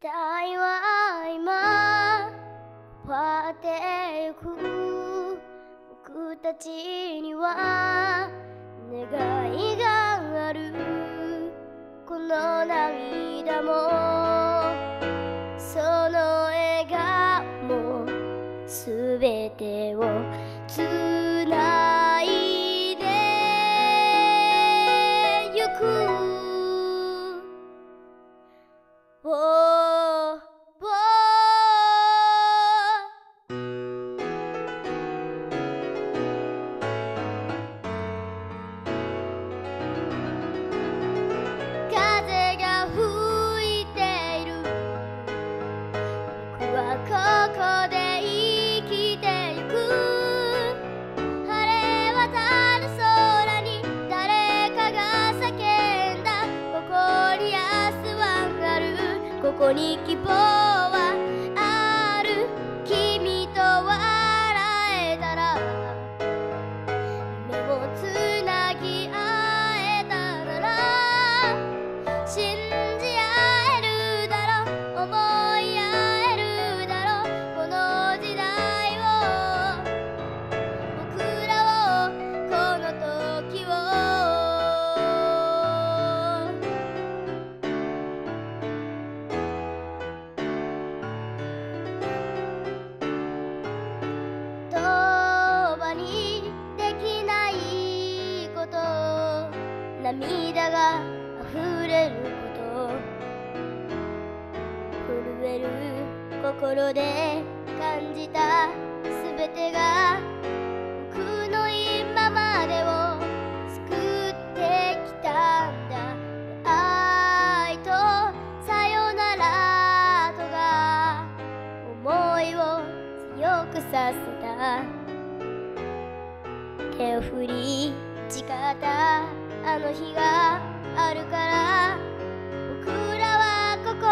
体は今変わってゆく。僕たちには願いがある。この涙もに希望心で感じたすべてが僕の今までを救ってきたんだ。愛とさよならとが思いを強くさせた。手を振り誓った。あの日があるから僕らはここ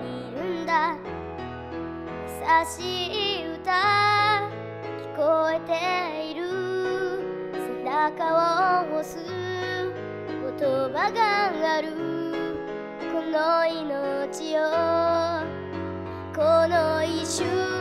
にしい歌聞こえている。背中を押す言葉がある。この命をこの一瞬。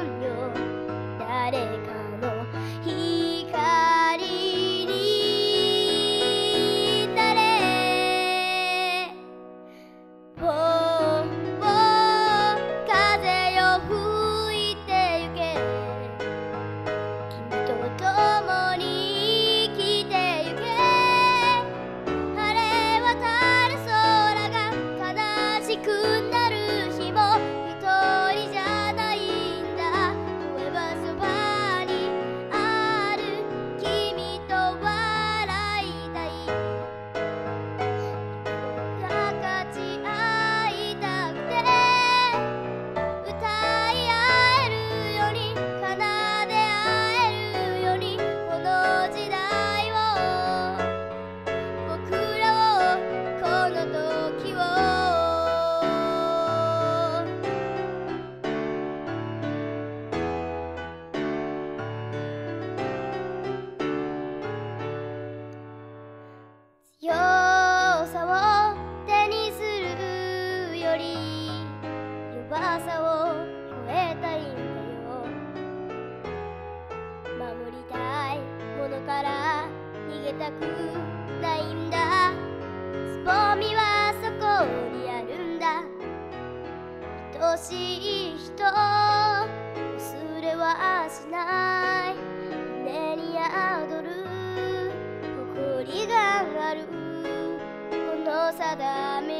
逃げたくないんだ。つぼみはそこにあるんだ。愛しい人忘れはしない。胸に宿る誇りがある。この定め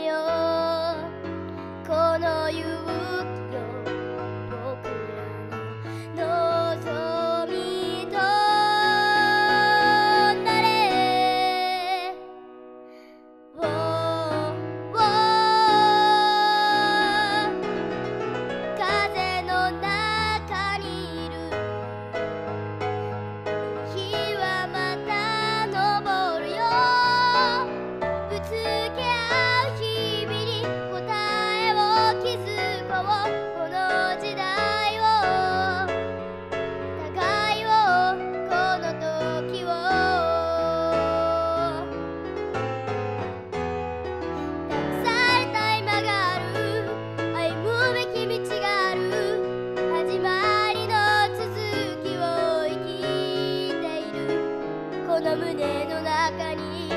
の胸の中に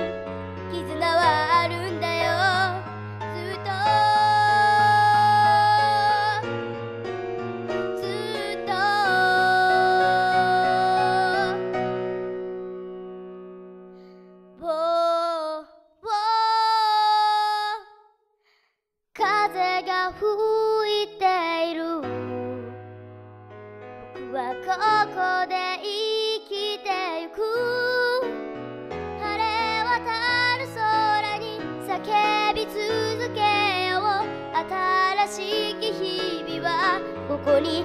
絆はあるんだよ。ずっとずっとぼうかぜ風が吹いている。僕はここで叫び続けよう。新しき日々はここに